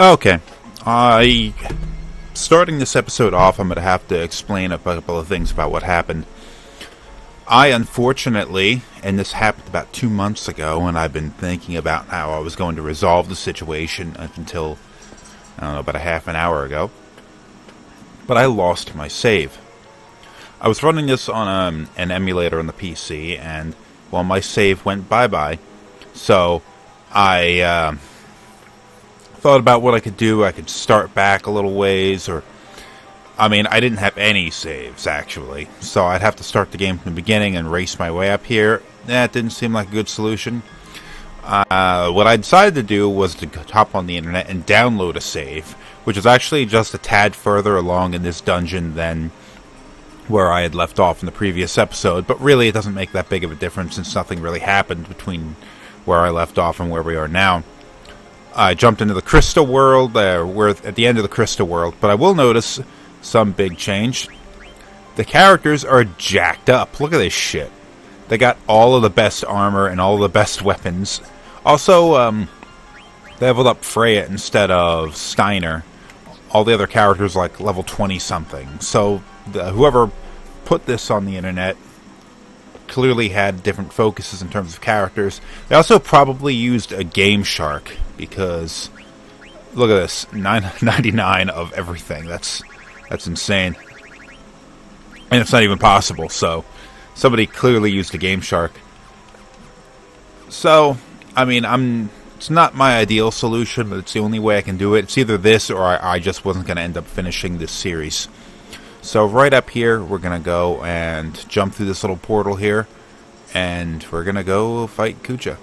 Okay. I starting this episode off, I'm going to have to explain a couple of things about what happened. I unfortunately, and this happened about two months ago, and I've been thinking about how I was going to resolve the situation up until, I don't know, about a half an hour ago. But I lost my save. I was running this on um, an emulator on the PC, and, well, my save went bye bye. So, I. Uh, thought about what I could do. I could start back a little ways, or I mean, I didn't have any saves actually, so I'd have to start the game from the beginning and race my way up here. That didn't seem like a good solution. Uh, what I decided to do was to hop on the internet and download a save, which is actually just a tad further along in this dungeon than where I had left off in the previous episode. But really, it doesn't make that big of a difference since nothing really happened between where I left off and where we are now. I jumped into the crystal world. Uh, we're at the end of the crystal world, but I will notice some big change. The characters are jacked up. Look at this shit. They got all of the best armor and all of the best weapons. Also, um, leveled up Freya instead of Steiner. All the other characters like level 20 something. So the, whoever put this on the internet clearly had different focuses in terms of characters. They also probably used a Game Shark because look at this 999 of everything. That's that's insane. And it's not even possible so somebody clearly used a game shark. So i mean i'm it's not my ideal solution but it's the only way i can do it. It's either this or i, I just wasn't going to end up finishing this series so right up here we're going to go and jump through this little portal here and we're going to go fight kuja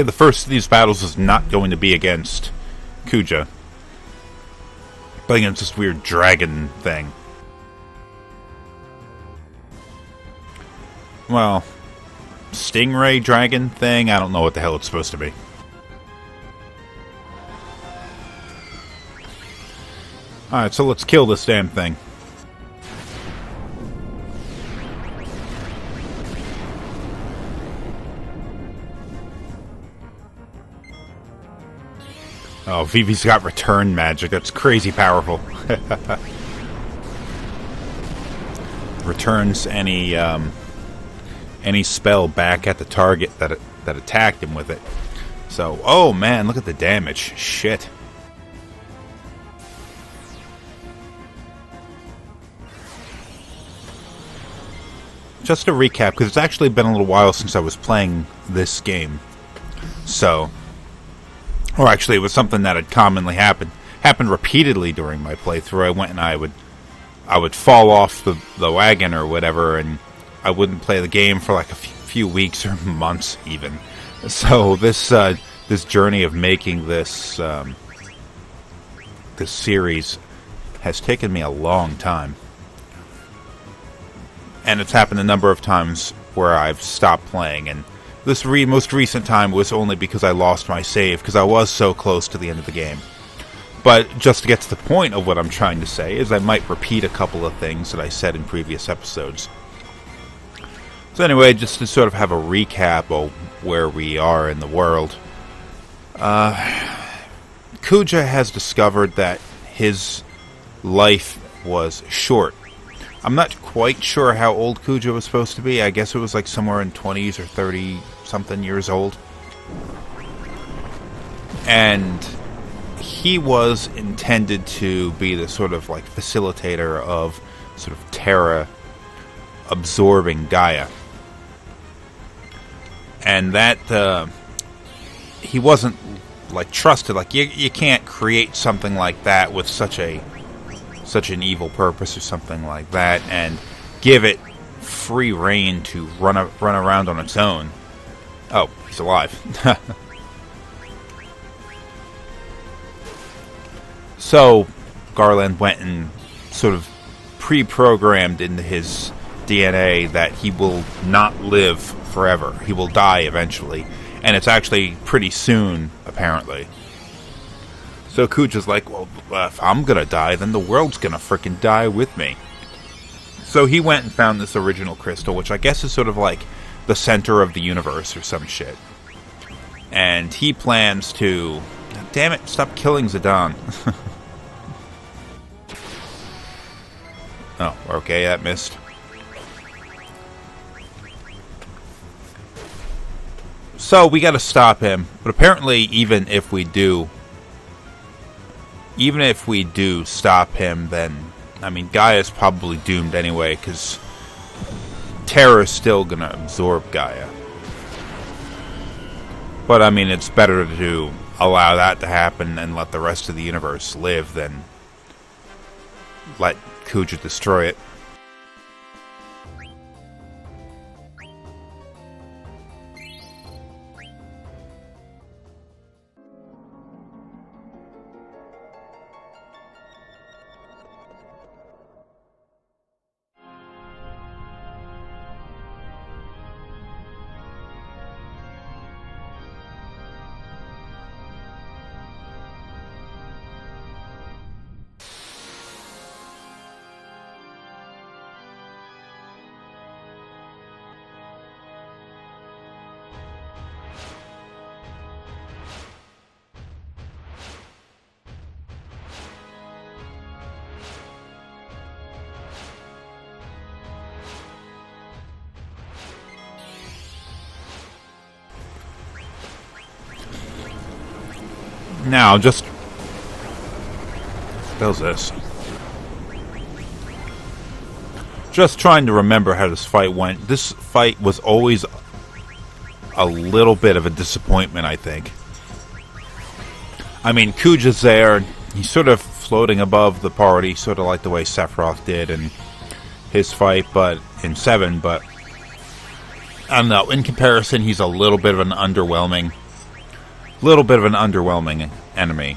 Okay, the first of these battles is not going to be against Kuja, but against this weird dragon thing. Well, stingray dragon thing? I don't know what the hell it's supposed to be. Alright, so let's kill this damn thing. Oh, Vivi's got return magic. That's crazy powerful. Returns any um, any spell back at the target that it, that attacked him with it. So, oh man, look at the damage. Shit. Just to recap, because it's actually been a little while since I was playing this game. So, or actually, it was something that had commonly happened happened repeatedly during my playthrough. I went and I would I would fall off the, the wagon or whatever, and I wouldn't play the game for like a few weeks or months even. So this uh, this journey of making this um, this series has taken me a long time. and it's happened a number of times where I've stopped playing, and this re- most recent time was only because I lost my save, because I was so close to the end of the game. But just to get to the point of what I'm trying to say is I might repeat a couple of things that I said in previous episodes. So anyway, just to sort of have a recap of where we are in the world, uh, Kuja has discovered that his life was short. I'm not quite sure how old Kuja was supposed to be. I guess it was like somewhere in 20s or 30 something years old. And he was intended to be the sort of like facilitator of sort of Terra absorbing Gaia. And that uh, he wasn't like trusted. Like you, you can't create something like that with such a such an evil purpose or something like that and give it free reign to run a, run around on its own. Oh, he's alive. so Garland went and sort of pre-programmed into his DNA that he will not live forever. He will die eventually and it's actually pretty soon, apparently. So Kuja's like, well, if I'm gonna die, then the world's gonna fricking die with me. So he went and found this original crystal, which I guess is sort of like the center of the universe or some shit. And he plans to. Damn it, stop killing Zidane. oh, okay, that missed. So we got to stop him. But apparently, even if we do, even if we do stop him, then I mean, Gaia's probably doomed anyway because Terra's still gonna absorb Gaia. But I mean, it's better to allow that to happen and let the rest of the universe live than let Kuja destroy it. Now, just... How's this? Just trying to remember how this fight went. This fight was always a little bit of a disappointment, I think. I mean, Kuja's there. He's sort of floating above the party, sort of like the way Sephiroth did in his fight, but in 7, but I don't know. In comparison, he's a little bit of an underwhelming little bit of an underwhelming enemy.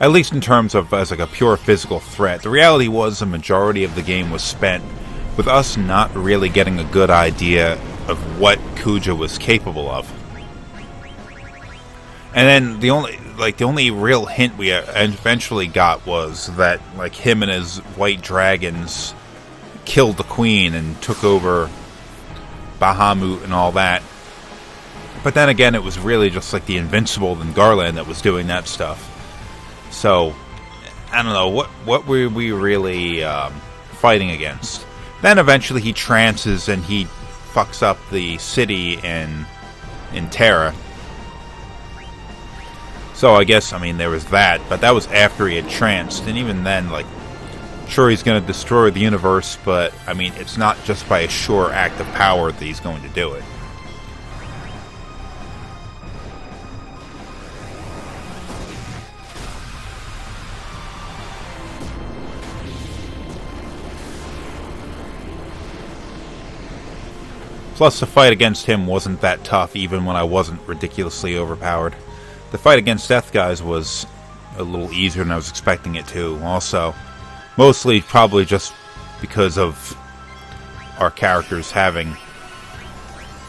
At least in terms of as like a pure physical threat. The reality was the majority of the game was spent with us not really getting a good idea of what Kuja was capable of. And then the only like the only real hint we eventually got was that like him and his white dragons killed the queen and took over Bahamut and all that. But then again, it was really just like the Invincible and Garland that was doing that stuff. So, I don't know what what were we really um, fighting against. Then eventually he trances and he fucks up the city in in Terra. So I guess I mean there was that, but that was after he had tranced, and even then, like, sure he's going to destroy the universe, but I mean it's not just by a sure act of power that he's going to do it. Plus, the fight against him wasn't that tough, even when I wasn't ridiculously overpowered. The fight against Deathguise was a little easier than I was expecting it to, also. Mostly probably just because of our characters having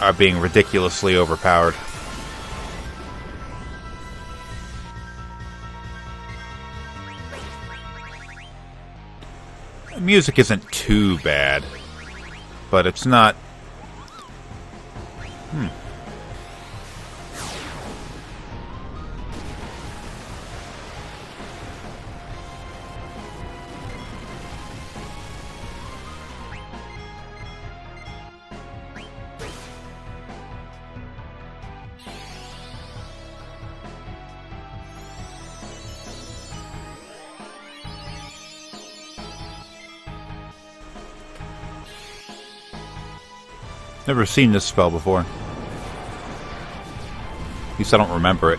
are being ridiculously overpowered. Music isn't too bad, but it's not. Hmm. Never seen this spell before. Least I don't remember it.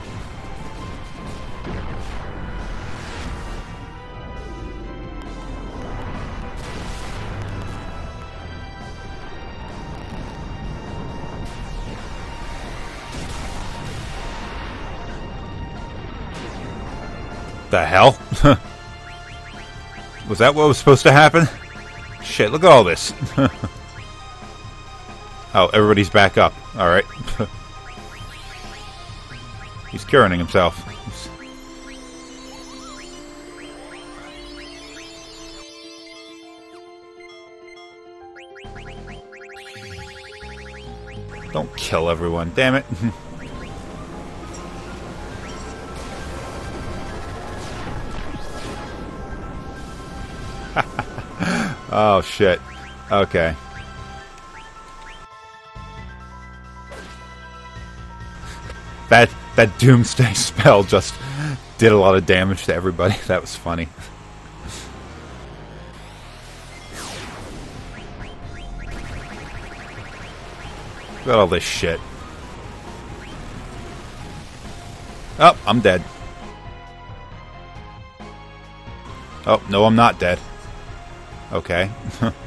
The hell? was that what was supposed to happen? Shit, look at all this. Oh, everybody's back up. Alright. He's curing himself. Don't kill everyone, damn it. oh, shit. Okay. that that doomsday spell just did a lot of damage to everybody. That was funny. At all this shit. Oh, I'm dead. Oh, no, I'm not dead. Okay.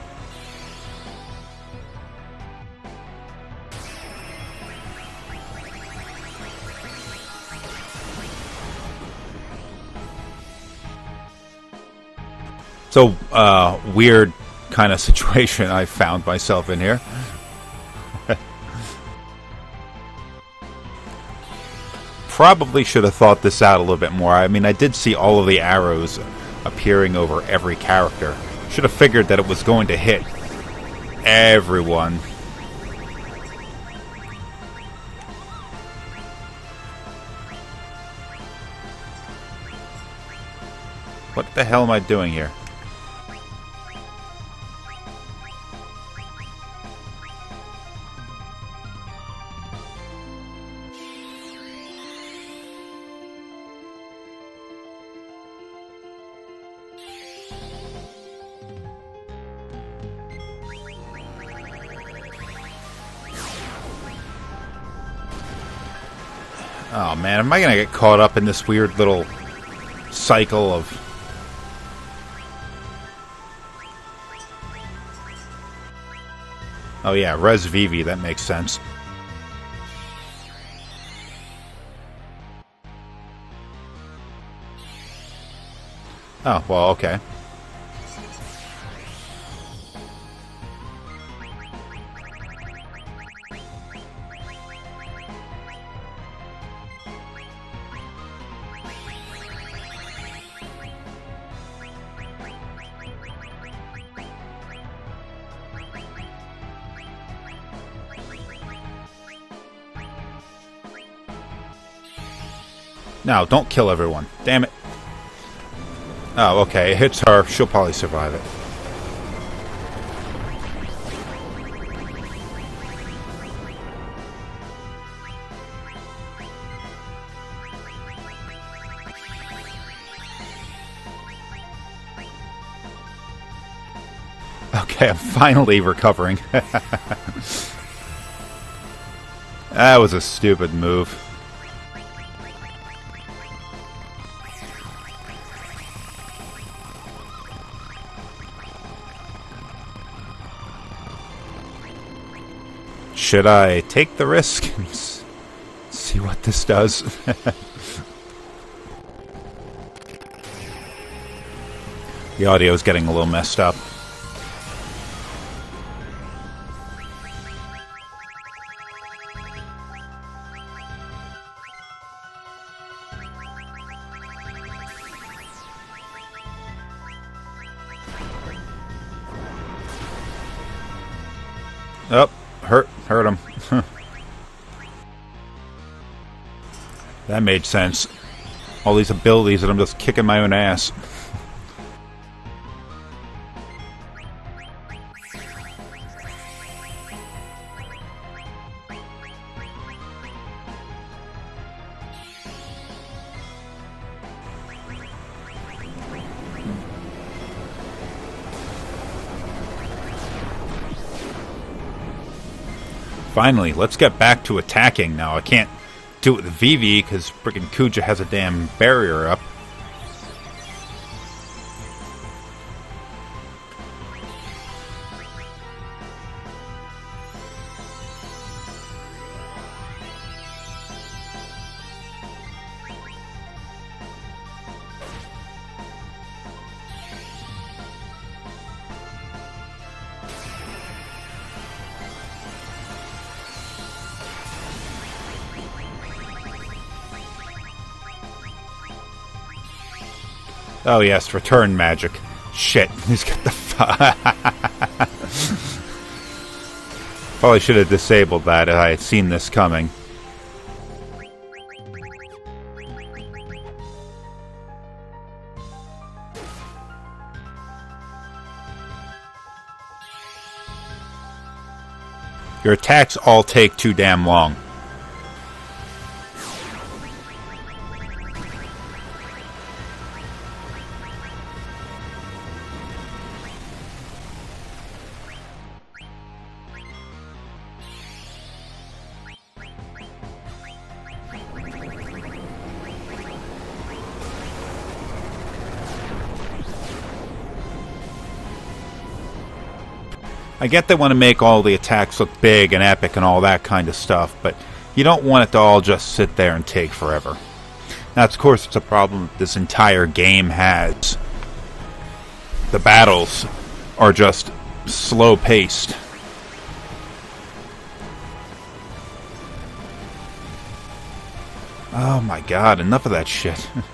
So, uh, weird kind of situation I found myself in here. Probably should have thought this out a little bit more. I mean, I did see all of the arrows appearing over every character. Should have figured that it was going to hit everyone. What the hell am I doing here? Man, am I gonna get caught up in this weird little cycle of Oh yeah, Res Vivi, that makes sense. Oh, well, okay. No, don't kill everyone. Damn it. Oh, okay. It hits her. She'll probably survive it. Okay, I'm finally recovering. that was a stupid move. Should I take the risk and see what this does? the audio is getting a little messed up. Made sense. All these abilities and I'm just kicking my own ass. Finally, let's get back to attacking now. I can't do it with Vivi because freaking Kuja has a damn barrier up. Oh yes, return magic. Shit, he's got the. Probably should have disabled that if I had seen this coming. Your attacks all take too damn long. I get they want to make all the attacks look big and epic and all that kind of stuff, but you don't want it to all just sit there and take forever. That's, of course, it's a problem this entire game has. The battles are just slow paced. Oh my god, enough of that shit.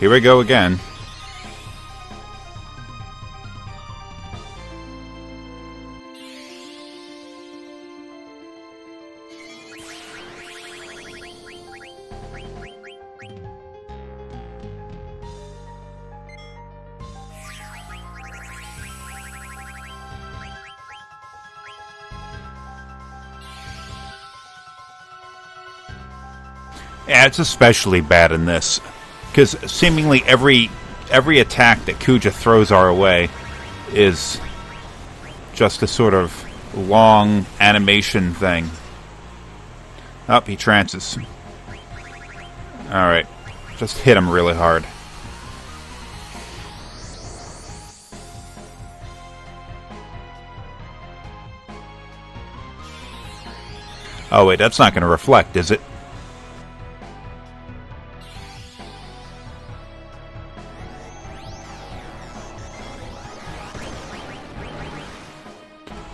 Here we go again. Yeah, it's especially bad in this because seemingly every every attack that Kuja throws our way is just a sort of long animation thing. Up, oh, he trances. Alright. Just hit him really hard. Oh wait, that's not going to reflect, is it?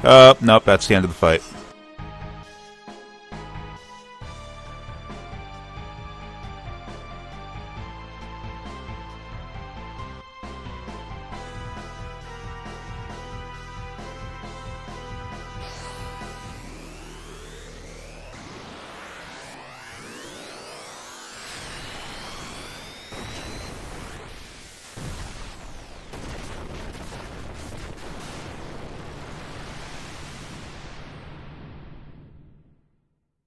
Uh, nope, that's the end of the fight.